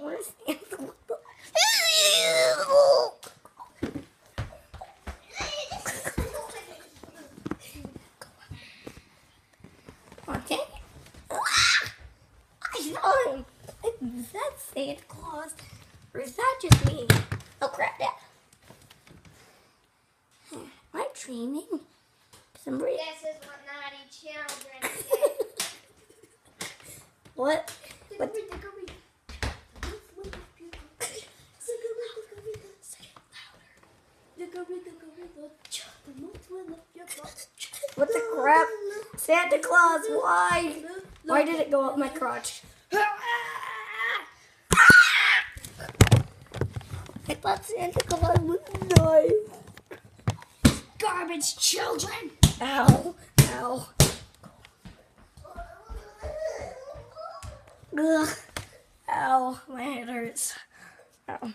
where's Santa Claus? Okay. I saw him. That Santa Claus? Or is that just me? Oh crap, yeah. Am I dreaming? Somebody. This is what naughty children. What? What? What the crap? Santa Claus, why? Why did it go up my crotch? I thought Santa Claus was nice. Garbage children. Ow, ow. Ugh. Ow, my head hurts. Ow.